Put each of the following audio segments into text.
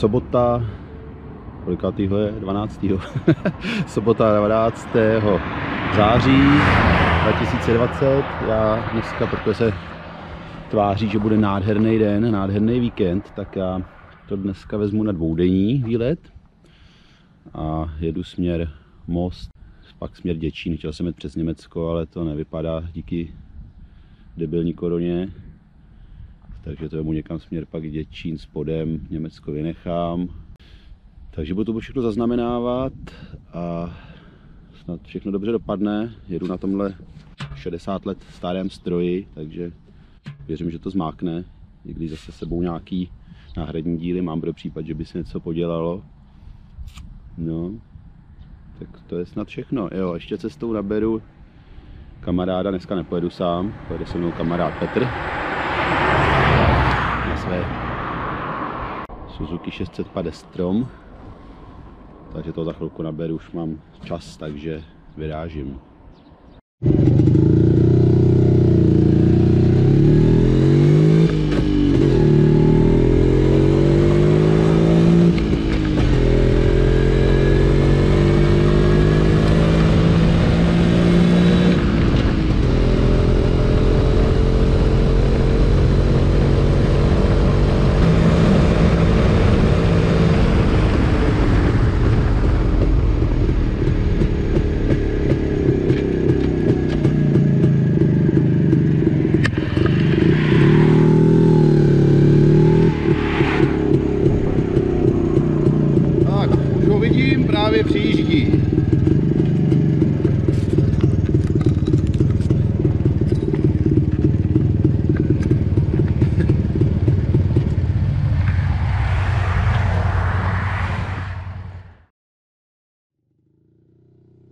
Sobota, kolikátýho je? 12. sobota 12. září 2020. Já dneska, protože se tváří, že bude nádherný den, nádherný víkend, tak já to dneska vezmu na dvoudenní výlet a jedu směr most, pak směr Děčín. Chtěl jsem jít přes Německo, ale to nevypadá díky debilní koroně takže to mu někam směr pak Děčín spodem, Německo vynechám. Takže budu to všechno zaznamenávat a snad všechno dobře dopadne. Jedu na tomhle 60 let starém stroji, takže věřím, že to zmákne. Když zase sebou nějaký náhradní díly mám pro případ, že by se něco podělalo. No, tak to je snad všechno. Jo, ještě cestou naberu kamaráda, dneska nepojedu sám, pojede se mnou kamarád Petr své Suzuki 650 Strom. Takže to za chvilku naberu, už mám čas, takže vyrážím. Právě přijíždí.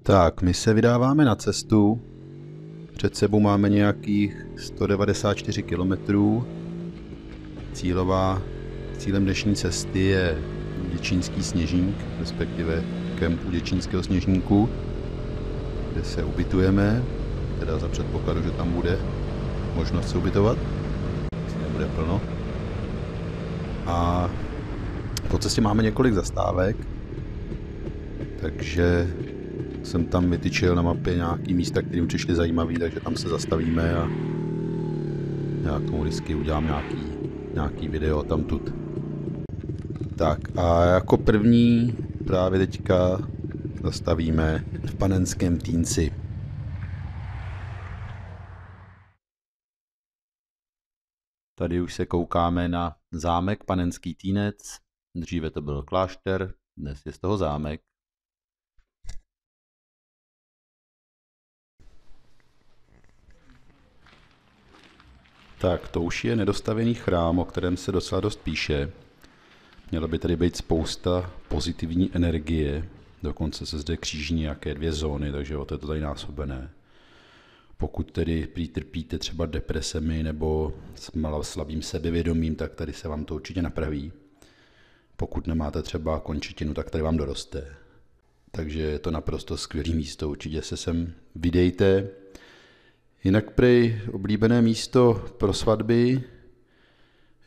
Tak, my se vydáváme na cestu. Před sebou máme nějakých 194 km. Cílová, cílem dnešní cesty je Děčínský sněžník, respektive kempu Děčínského sněžníku, kde se ubytujeme, teda za předpokladu, že tam bude možnost se ubytovat, nebude plno. A po cestě máme několik zastávek, takže jsem tam vytyčil na mapě nějaký místa, které mi přišly zajímavý, takže tam se zastavíme a já k tomu vždycky udělám nějaký, nějaký video tam tut. Tak a jako první právě teďka zastavíme v Panenském Týnci. Tady už se koukáme na zámek Panenský Týnec. Dříve to byl klášter, dnes je z toho zámek. Tak, to už je nedostavený chrám, o kterém se docela dost píše. Mělo by tady být spousta pozitivní energie, dokonce se zde kříží nějaké dvě zóny, takže o to je to tady násobené. Pokud tedy trpíte třeba depresemi nebo s slabým sebevědomím, tak tady se vám to určitě napraví. Pokud nemáte třeba končetinu, tak tady vám doroste. Takže je to naprosto skvělé místo, určitě se sem vydejte. Jinak prej oblíbené místo pro svatby,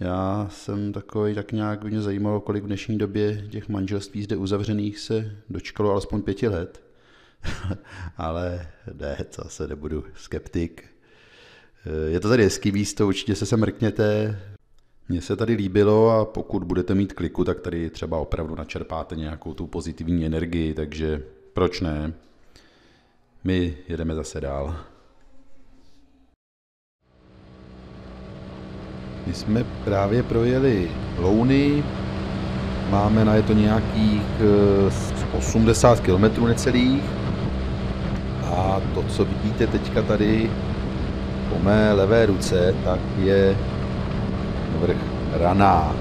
já jsem takový, tak nějak mě zajímalo, kolik v dnešní době těch manželství zde uzavřených se dočkalo alespoň pěti let. Ale ne, to se nebudu skeptik. Je to tady hezký místo, určitě se sem mrkněte. Mně se tady líbilo a pokud budete mít kliku, tak tady třeba opravdu načerpáte nějakou tu pozitivní energii, takže proč ne? My jedeme zase dál. My jsme právě projeli Louny, máme na je to nějakých 80 eh, km necelých. A to, co vidíte teďka tady po mé levé ruce, tak je vrch Raná.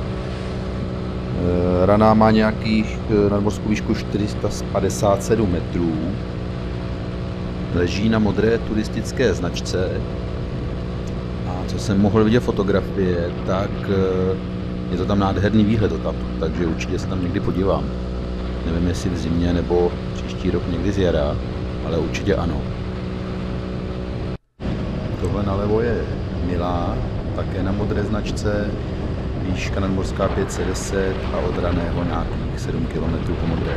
Eh, Raná má nějakých eh, nadmorskou výšku 457 metrů, leží na modré turistické značce co jsem mohl vidět fotografie, tak eh, je to tam nádherný výhled tam, takže určitě se tam někdy podívám. Nevím, jestli v zimě nebo příští rok někdy z jara, ale určitě ano. Tohle nalevo je Milá, také na modré značce. výška nadmorská 510 a od raného nějakých 7 km po modré.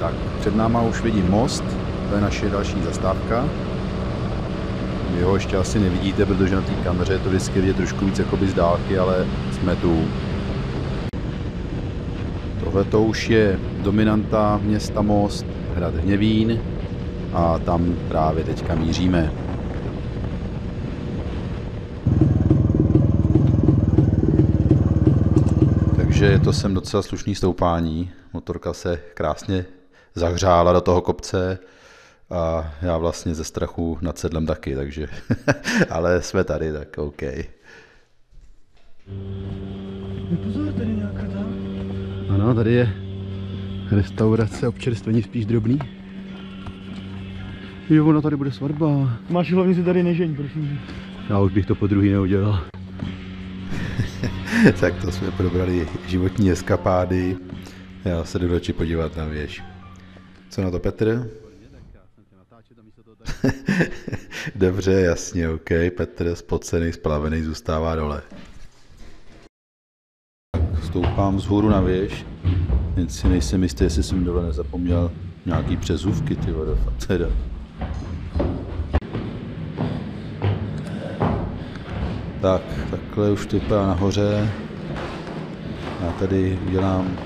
Tak, před náma už vidím most, to je naše další zastávka. Vy ho ještě asi nevidíte, protože na té kameře je to vždycky vidět trošku víc jakoby z dálky, ale jsme tu. Tohle to už je dominanta města Most, hrad Hněvín a tam právě teďka míříme. Takže je to sem docela slušný stoupání. Motorka se krásně zahřála do toho kopce a já vlastně ze strachu nad sedlem taky, takže, ale jsme tady, tak OK. Pozor, tady nějaká ta. Ano, tady je restaurace občerstvení spíš drobný. Jo, ona tady bude svatba. Máš hlavně si tady nežeň, prosím. Já už bych to po druhý neudělal. tak to jsme probrali životní eskapády. Já se jdu radši podívat na věž. Co na to Petr? Dobře, jasně, OK. Petr spocený, splavený, zůstává dole. Tak stoupám vzhůru na věž. Jen si nejsem jistý, jestli jsem dole nezapomněl nějaký přezůvky, ty vole, teda. Tak, takhle už to vypadá nahoře. Já tady udělám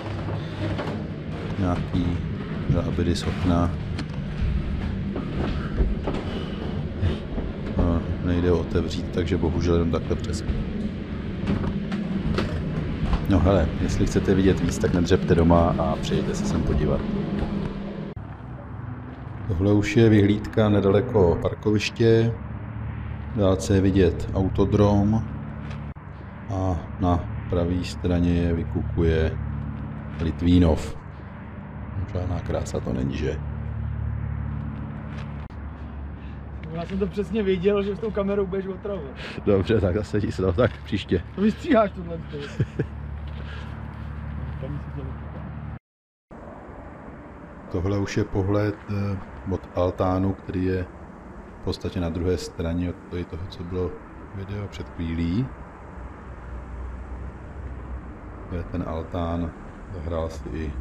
nějaký záběry z okna. No, nejde otevřít, takže bohužel jenom takhle přes. No hele, jestli chcete vidět víc, tak nedřepte doma a přijďte se sem podívat. Tohle už je vyhlídka nedaleko parkoviště. Dálce je vidět autodrom a na pravé straně je vykukuje Litvínov. Žádná krása to není, že? Já jsem to přesně věděl, že s tou kamerou budeš otravovat. Dobře, tak zase ti se to tak příště. To vystříháš tohle. Tam si to Tohle už je pohled eh, od altánu, který je v podstatě na druhé straně od toho, toho co bylo video před chvílí. To je ten altán, zahrál si i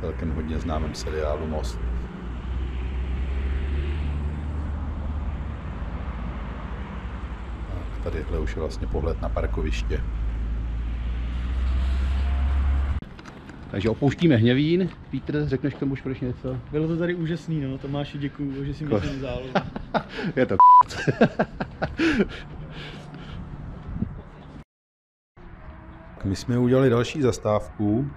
celkem hodně známém seriálu Most. Tadyhle už je vlastně pohled na parkoviště. Takže opouštíme Hněvín. Pítr, řekneš k tomu už proč něco? Bylo to tady úžasný, no. Tomáši, děkuju, že si mě to vzal. Je to My jsme udělali další zastávku.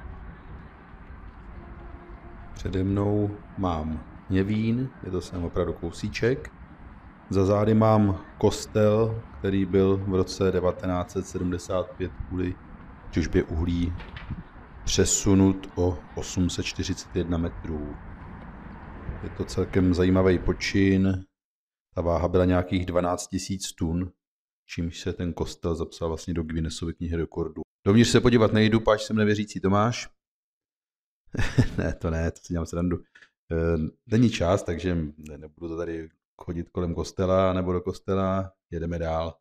Přede mnou mám Hněvín, je to sem opravdu kousíček. Za zády mám kostel, který byl v roce 1975 kvůli těžbě uhlí přesunut o 841 metrů. Je to celkem zajímavý počin. Ta váha byla nějakých 12 000 tun, čímž se ten kostel zapsal vlastně do Guinnessovy knihy rekordů. Dovnitř se podívat nejdu, páč jsem nevěřící Tomáš. ne, to ne, to si dělám srandu. Eh, Není čas, takže ne- nebudu to tady chodit kolem kostela nebo do kostela. Jedeme dál.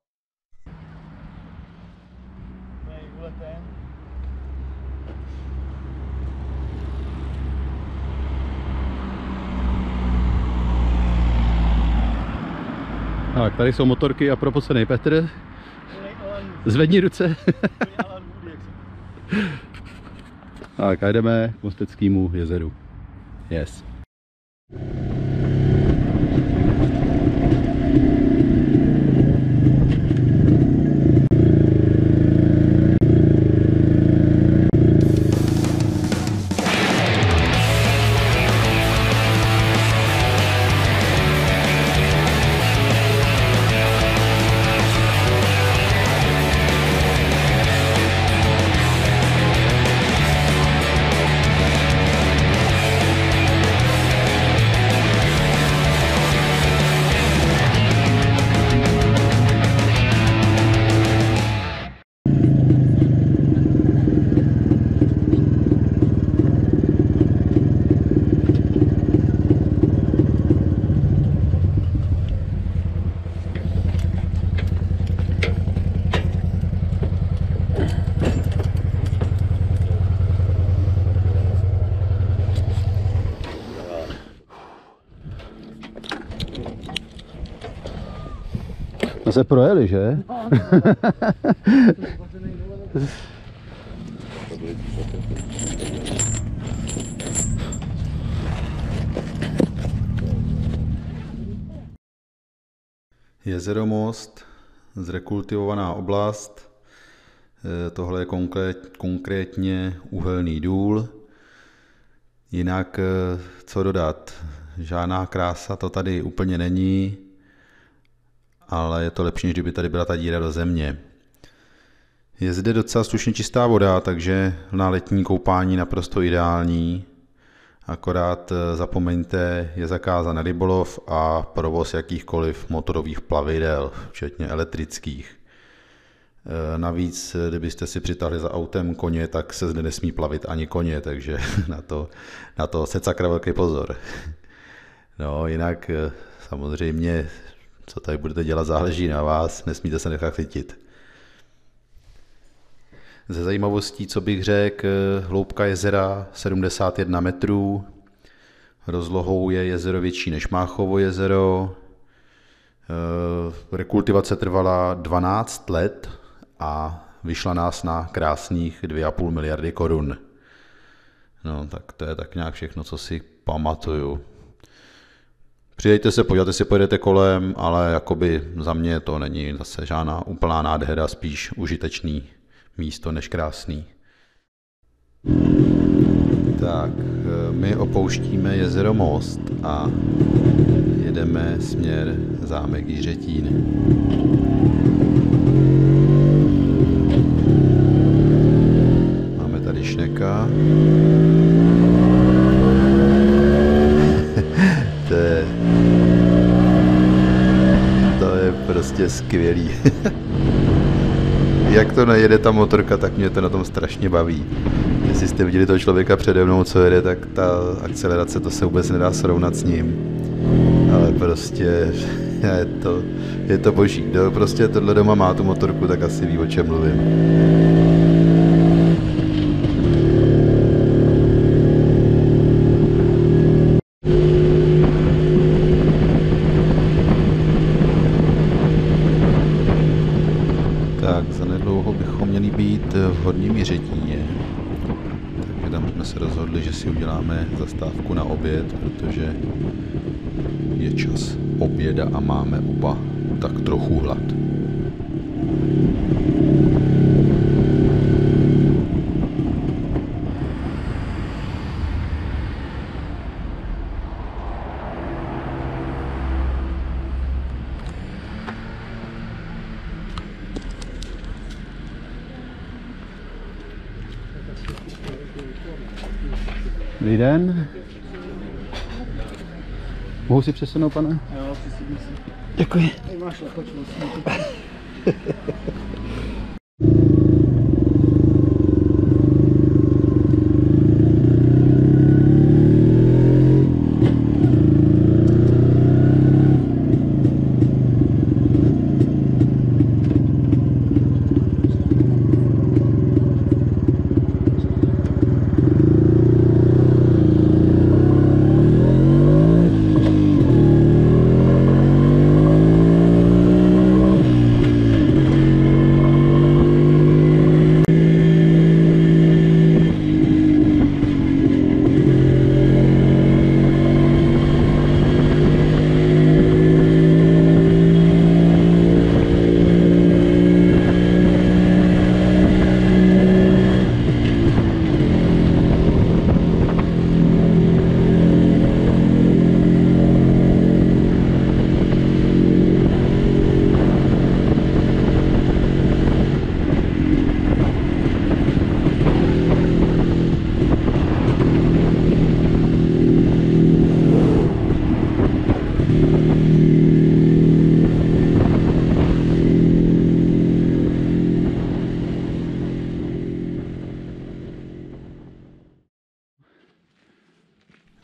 Tak, tady jsou motorky a propocený Petr. Zvedni ruce. Tak a jdeme k Mosteckému jezeru. Yes. Se projeli, že? Jezero Most, zrekultivovaná oblast. Eh, tohle je konkrétně uhelný důl. Jinak eh, co dodat? Žádná krása to tady úplně není, ale je to lepší, než kdyby tady byla ta díra do země. Je zde docela slušně čistá voda, takže na letní koupání naprosto ideální. Akorát eh, zapomeňte, je zakázán rybolov a provoz jakýchkoliv motorových plavidel, včetně elektrických. Eh, navíc, eh, kdybyste si přitahli za autem koně, tak se zde nesmí plavit ani koně, takže na to, na to se sakra velký pozor. No, jinak samozřejmě, co tady budete dělat, záleží na vás, nesmíte se nechat chytit. Ze zajímavostí, co bych řekl, hloubka jezera 71 metrů, rozlohou je jezero větší než Máchovo jezero, eh, rekultivace trvala 12 let a vyšla nás na krásných 2,5 miliardy korun. No, tak to je tak nějak všechno, co si pamatuju. Přidejte se, podívejte si, pojedete kolem, ale jakoby za mě to není zase žádná úplná nádhera, spíš užitečný místo než krásný. Tak, eh, my opouštíme jezero Most a jedeme směr zámek Jiřetín. Máme tady šneka. to je, to je prostě skvělý. jak to nejede ta motorka, tak mě to na tom strašně baví. Jestli jste viděli toho člověka přede mnou, co jede, tak ta akcelerace, to se vůbec nedá srovnat s ním. Ale prostě je to, je to boží. Kdo prostě tohle doma má tu motorku, tak asi ví, o čem mluvím. Horním Jiřetíně. Takže tam jsme se rozhodli, že si uděláme zastávku na oběd, protože je čas oběda a máme oba tak trochu hlad. Dobrý den. Mohu si přesunout, pane? Jo, přesunuj si. Děkuji. Tady máš lepočnost.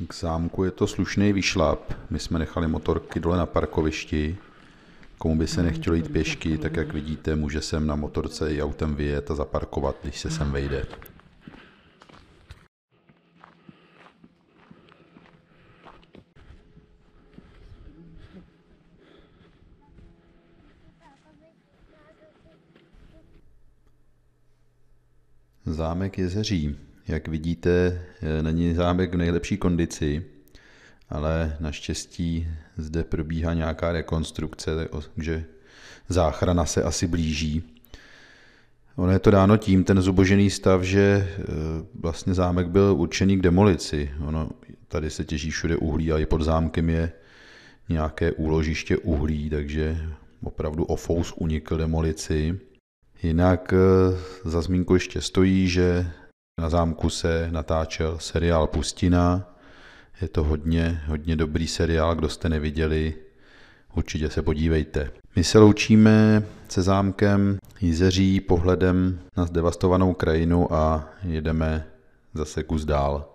K zámku je to slušný vyšlap. My jsme nechali motorky dole na parkovišti. Komu by se mhm. nechtělo jít pěšky, tak jak vidíte, může sem na motorce i autem vyjet a zaparkovat, když se sem vejde. Zámek Jezeří jak vidíte, není zámek v nejlepší kondici, ale naštěstí zde probíhá nějaká rekonstrukce, takže záchrana se asi blíží. Ono je to dáno tím, ten zubožený stav, že e, vlastně zámek byl určený k demolici. Ono, tady se těží všude uhlí a i pod zámkem je nějaké úložiště uhlí, takže opravdu ofous unikl demolici. Jinak e, za zmínku ještě stojí, že na zámku se natáčel seriál Pustina. Je to hodně, hodně dobrý seriál, kdo jste neviděli, určitě se podívejte. My se loučíme se zámkem Jizeří pohledem na zdevastovanou krajinu a jedeme zase kus dál.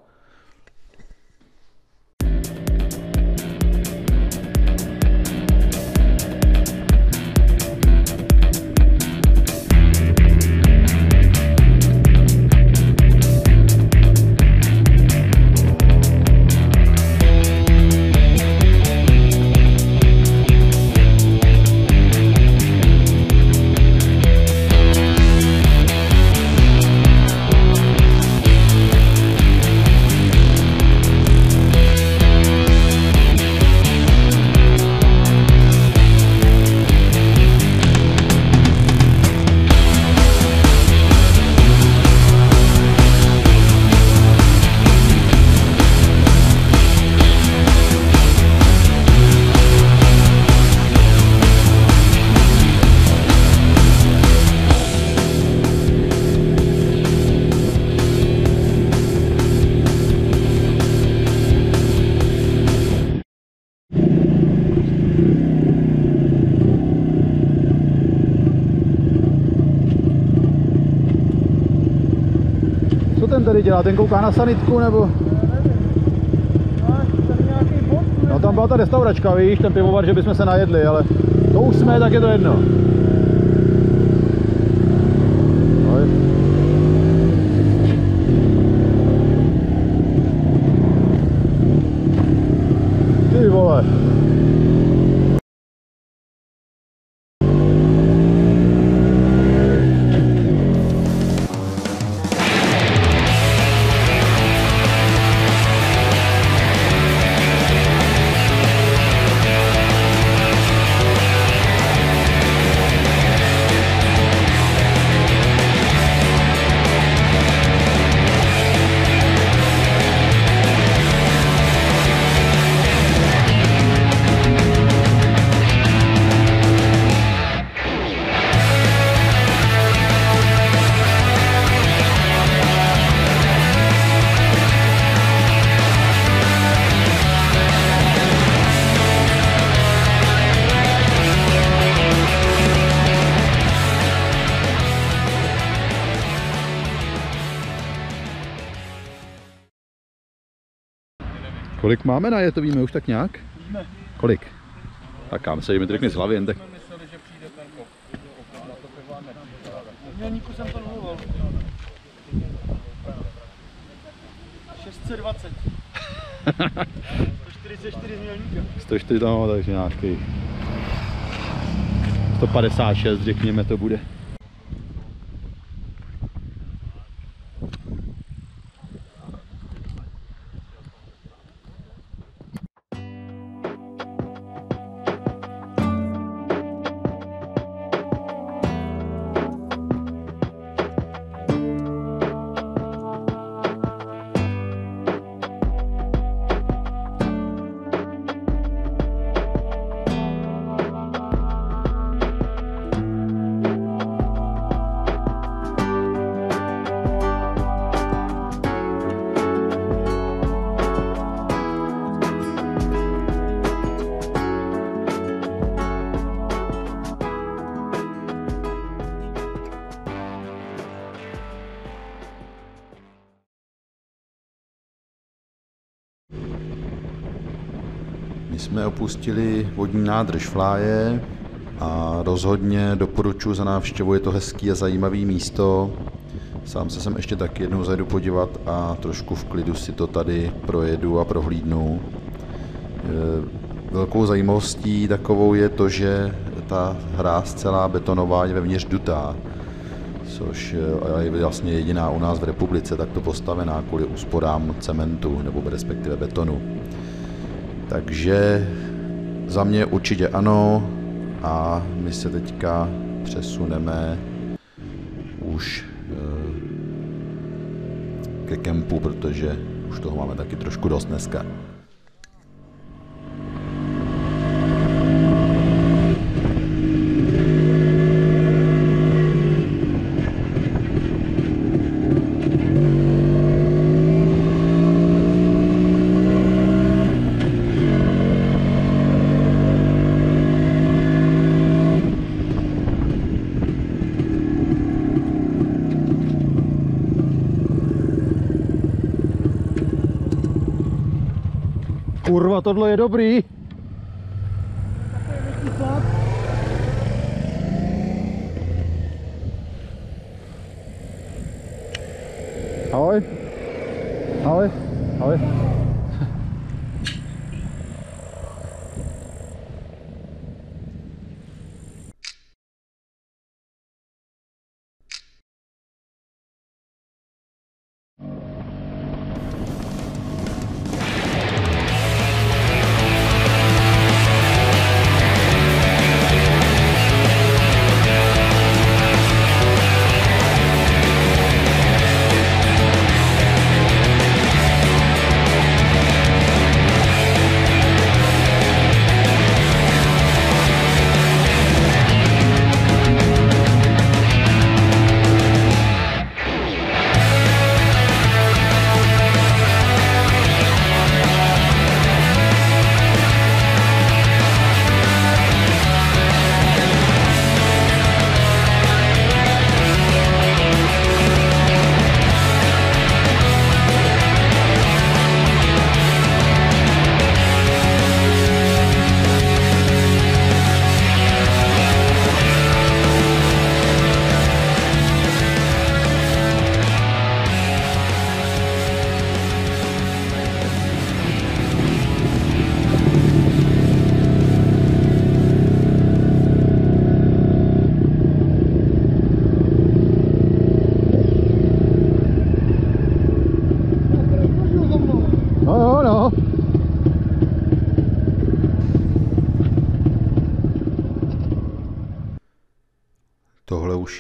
Dělá? Ten kouká na sanitku nebo? No tam byla ta restauračka, víš, ten pivovar, že bychom se najedli, ale to už jsme, tak je to jedno. Kolik máme na to víme už tak nějak? Víme. Kolik? Tak kam se mi řekni z hlavy, jen tak. Mělníku jsem to domluvil. 620. 144 z mělníka. 104, no, takže nějaký 156, řekněme, to bude. Jsme opustili vodní nádrž Fláje a rozhodně doporučuji za návštěvu, je to hezký a zajímavý místo. Sám se sem ještě tak jednou zajdu podívat a trošku v klidu si to tady projedu a prohlídnu. E, velkou zajímavostí takovou je to, že ta hra celá betonová je vevnitř dutá, což eh, je vlastně jediná u nás v republice takto postavená kvůli úsporám cementu nebo respektive betonu. Takže za mě určitě ano a my se teďka přesuneme už eh, ke kempu, protože už toho máme taky trošku dost dneska. Kurva, tohle je dobrý.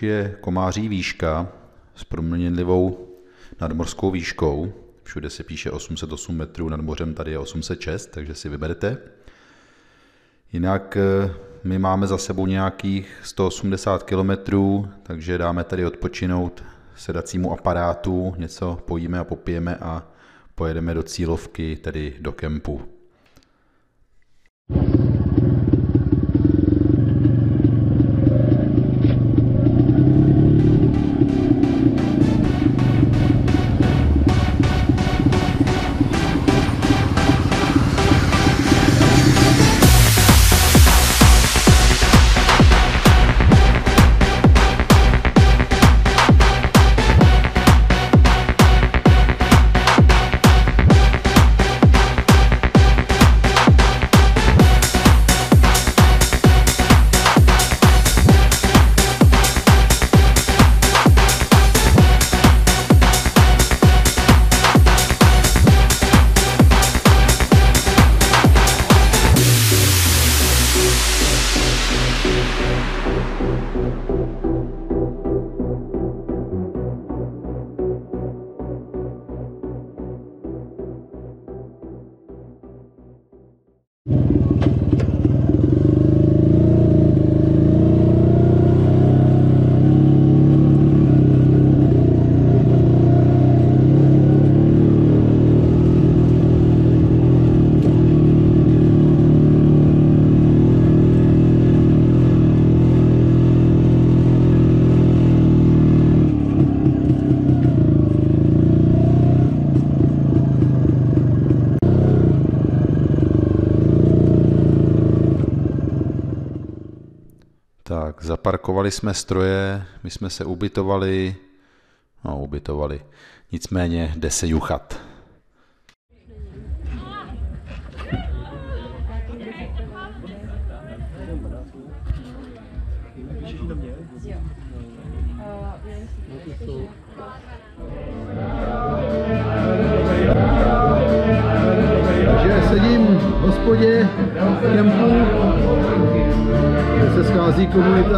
Je komáří výška s proměnlivou nadmorskou výškou. Všude se píše 808 metrů nad mořem, tady je 806, takže si vyberete. Jinak eh, my máme za sebou nějakých 180 km, takže dáme tady odpočinout sedacímu aparátu, něco pojíme a popijeme a pojedeme do cílovky, tedy do kempu. Zaparkovali jsme stroje, my jsme se ubytovali, no ubytovali, nicméně jde se juchat. Takže sedím v hospodě se schází komunita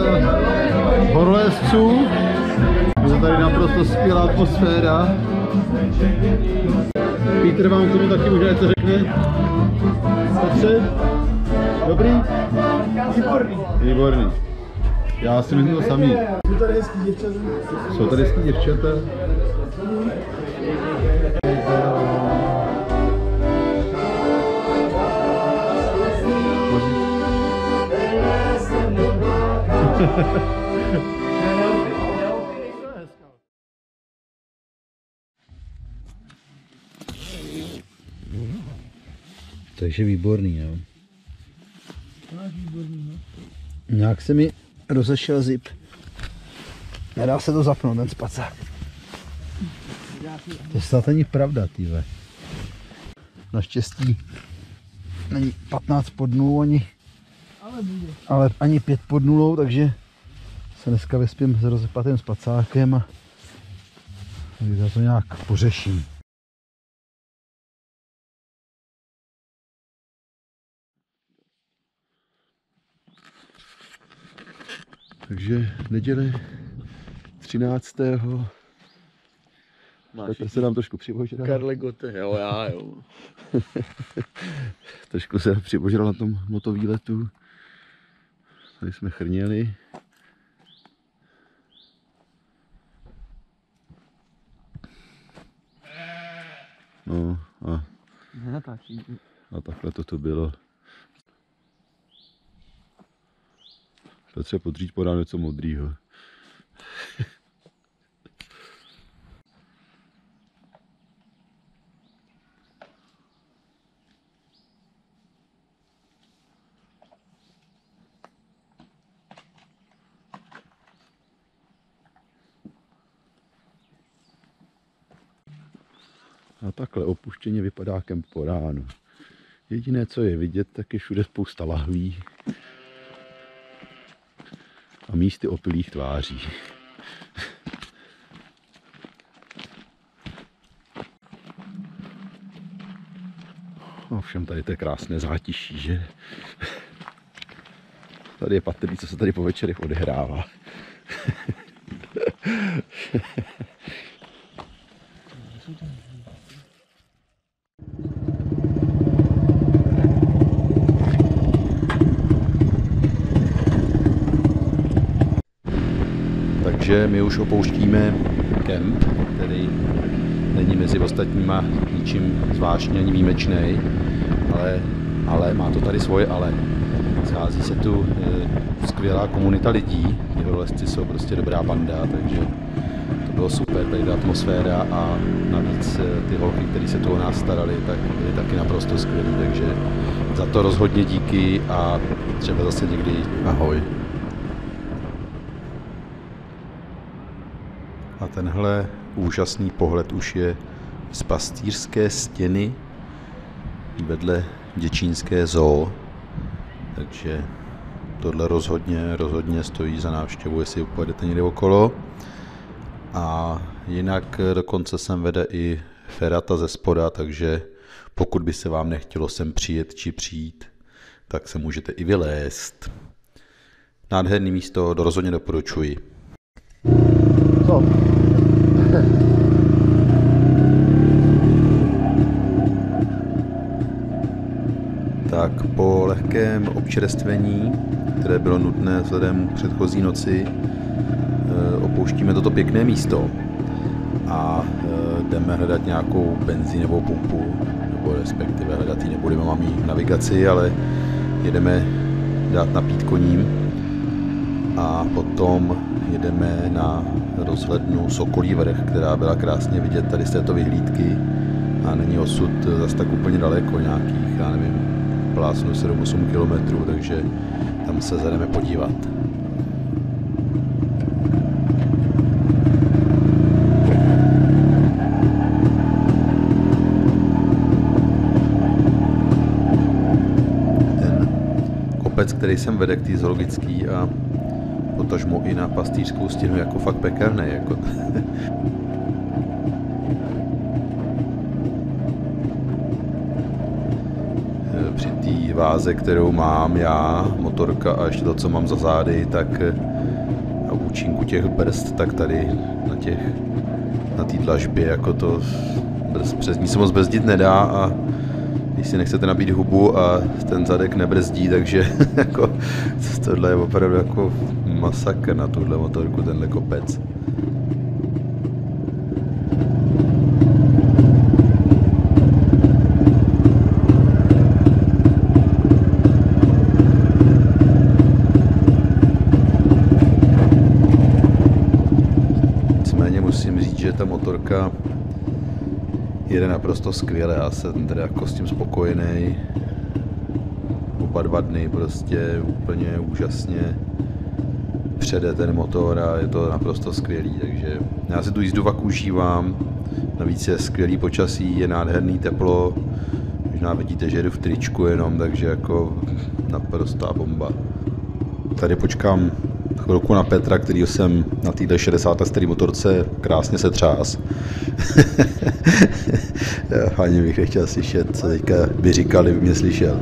horolezců. Je tady naprosto skvělá atmosféra. Petr vám k tomu taky možná něco řekne. Petře? Dobrý? Výborný. Výborný. Já si myslím to samý. Jsou tady hezký děvčata. Jsou tady hezký děvčata. Takže výborný, jo. Nějak se mi rozešel zip. Nedá se to zapnout, ten spacák. To snad není pravda, týve. Naštěstí není 15 pod ani, Ale ani 5 pod nulou, takže se dneska vyspím s rozepatým spacákem a já to nějak pořeším. Takže neděle 13. Petr se nám trošku přibožral. Karle Gote, jo, já, jo. Trošku se přibožral na tom motovýletu. Tady jsme chrněli. No a, Nenatáčí. a takhle to tu bylo. Petře, podříď podám něco modrýho. Takhle opuštěně vypadá kemp po ránu. Jediné, co je vidět, tak je všude spousta lahví a místy opilých tváří. Ovšem tady to je krásné zátiší, že? Tady je patrný, co se tady po večerech odehrává. My už opouštíme kemp, který není mezi ostatníma ničím zvláštně ani výjimečný, ale, ale má to tady svoje ale. Schází se tu e, skvělá komunita lidí, horolezci jsou prostě dobrá banda, takže to bylo super, tady ta atmosféra a navíc e, ty holky, které se tu o nás starali, tak byly taky naprosto skvělé, takže za to rozhodně díky a třeba zase někdy ahoj. A tenhle úžasný pohled už je z pastýřské stěny vedle děčínské zoo. Takže tohle rozhodně, rozhodně stojí za návštěvu, jestli pojedete někde okolo. A jinak dokonce sem vede i ferata ze spoda, takže pokud by se vám nechtělo sem přijet či přijít, tak se můžete i vylézt. Nádherný místo, to rozhodně doporučuji. Co? Tak po lehkém občerstvení, které bylo nutné vzhledem k předchozí noci, eh, opouštíme toto pěkné místo a eh, jdeme hledat nějakou benzínovou pumpu, nebo respektive hledat ji nebudeme, mám ji v navigaci, ale jedeme dát napít koním. A potom jedeme na rozhlednu Sokolí vrch, která byla krásně vidět tady z této vyhlídky a není osud zase tak úplně daleko, nějakých, já nevím, plásnu 7-8 kilometrů, takže tam se zademe podívat. Ten kopec, který sem vede k zoologický a potažmo i na pastýřskou stěnu jako fakt pekelný. Jako. Váze, kterou mám já, motorka a ještě to, co mám za zády, tak a účinku těch brzd, tak tady na těch na té dlažbě jako to přes ní se moc brzdit nedá a když si nechcete nabít hubu a ten zadek nebrzdí, takže jako, tohle je opravdu jako masakr na tuhle motorku, tenhle kopec. Nicméně musím říct, že ta motorka jede naprosto skvěle, já jsem teda jako s tím spokojený. Oba dva dny prostě úplně úžasně přede ten motor a je to naprosto skvělý, takže já si tu jízdu fakt užívám. Navíc je skvělý počasí, je nádherný teplo, možná vidíte, že jedu v tričku jenom, takže jako naprostá bomba. Tady počkám chvilku na Petra, který jsem na téhle 60 starý motorce krásně se třás. Ani bych nechtěl slyšet, co teďka by říkali, by mě slyšel.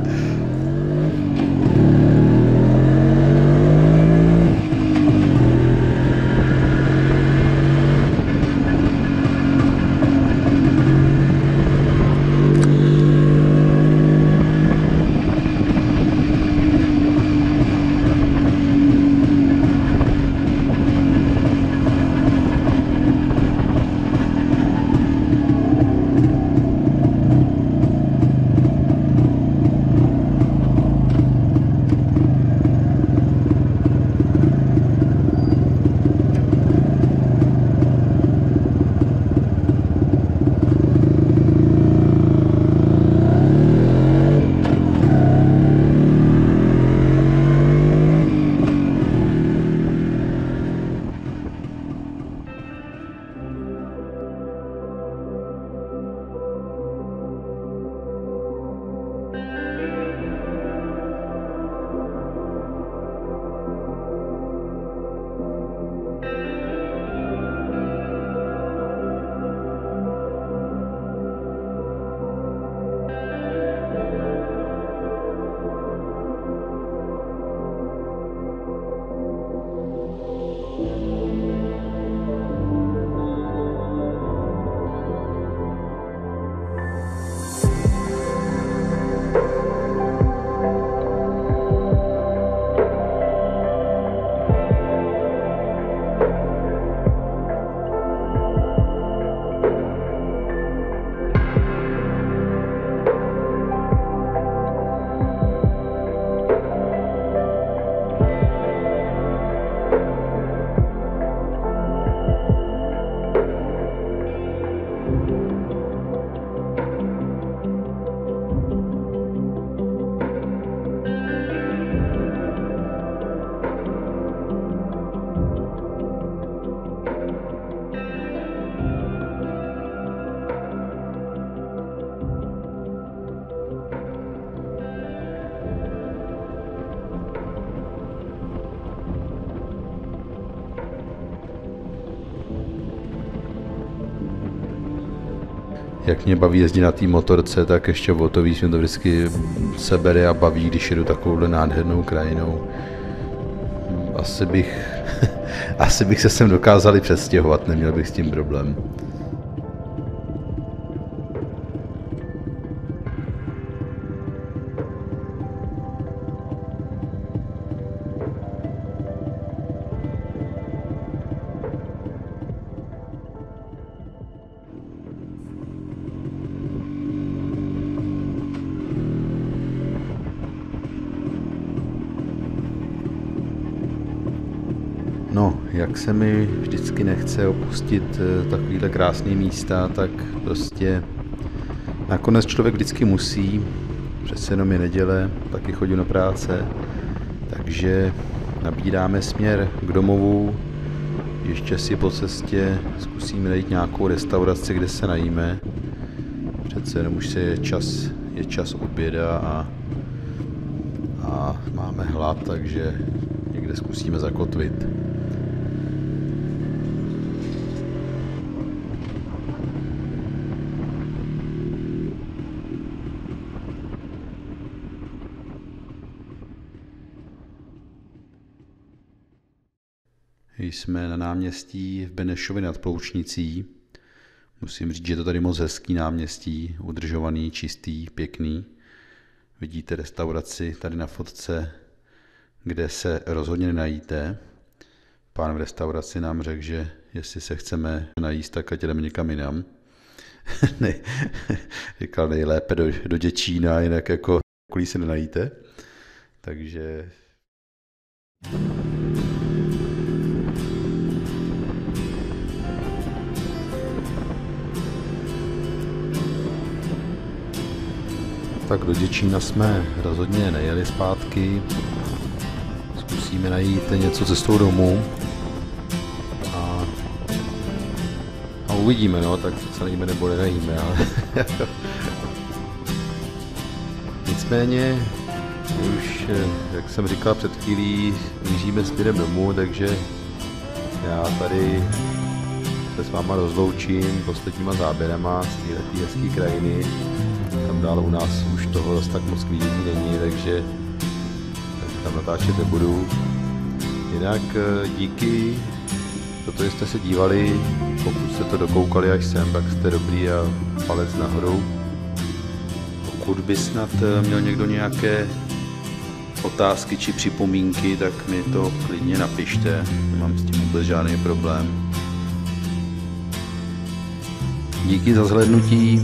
Jak mě baví jezdit na té motorce, tak ještě o to víc mě to vždycky sebere a baví, když jedu takovouhle nádhernou krajinou. Asi bych, asi bych se sem dokázali přestěhovat, neměl bych s tím problém. Se mi vždycky nechce opustit eh, takovýhle krásné místa, tak prostě nakonec člověk vždycky musí, přece jenom je neděle, taky chodím na práce, takže nabíráme směr k domovu, ještě si po cestě zkusíme najít nějakou restauraci, kde se najíme. Přece jenom už se je čas, je čas oběda a, a máme hlad, takže někde zkusíme zakotvit. Jsme na náměstí v Benešově nad Ploučnicí. Musím říct, že to tady moc hezký náměstí, udržovaný, čistý, pěkný. Vidíte restauraci tady na fotce, kde se rozhodně nenajíte. Pán v restauraci nám řekl, že jestli se chceme najíst, tak ať jdeme někam jinam. ne, říkal nejlépe do, do Děčína, jinak jako okolí se nenajíte. Takže tak do Děčína jsme rozhodně nejeli zpátky. Zkusíme najít něco cestou domů. A, a uvidíme, no, tak se najíme nebo nenajíme, ale... Nicméně, už, jak jsem říkal před chvílí, míříme směrem domů, takže já tady se s váma rozloučím posledníma záběrama z této hezké krajiny tam dál u nás toho zase tak moc vidění není, takže tam natáčet nebudu. Jinak eh, díky za to, jste se dívali, pokud jste to dokoukali až sem, tak jste dobrý a palec nahoru. Pokud by snad eh, měl někdo nějaké otázky či připomínky, tak mi to klidně napište, nemám s tím vůbec žádný problém. Díky za zhlednutí,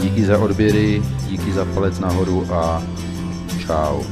Díky za odběry, díky za palec nahoru a čau.